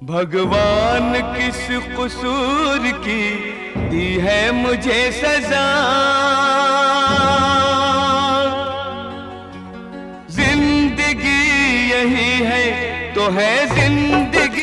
भगवान किस कसूर की दी है मुझे सजा? ज़िंदगी यही है तो है ज़िंदगी